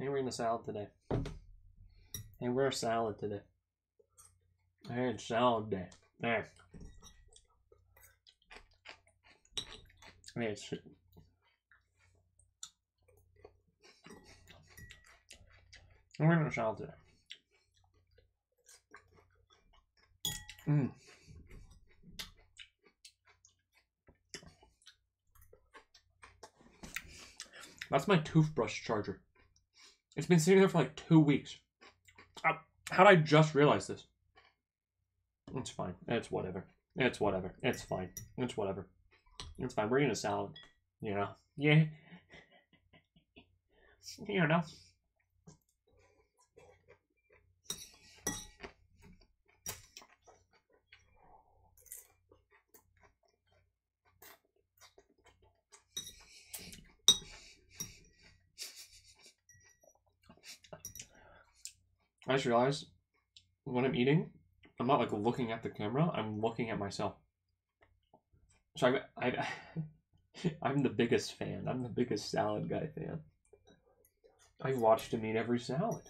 Hey, we're in a salad today. Hey, we're a salad today. Hey, it's salad day. There. Hey, it's we're eating a salad today. Mm. That's my toothbrush charger. It's been sitting there for like two weeks. Uh, How did I just realize this? It's fine. It's whatever. It's whatever. It's fine. It's whatever. It's fine. We're eating a salad. You know? Yeah. You know. I just realized when I'm eating, I'm not like looking at the camera. I'm looking at myself. So I, I, I'm the biggest fan. I'm the biggest salad guy fan. I watched him eat every salad.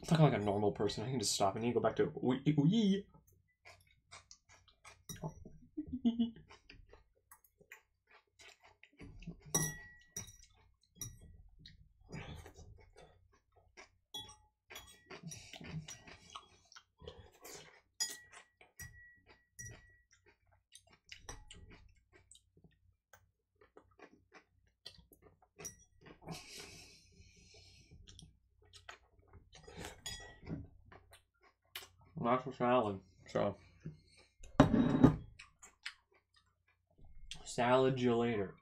I'm talking like a normal person. I can just stop and go back to wee. That's a salad. So salad you later.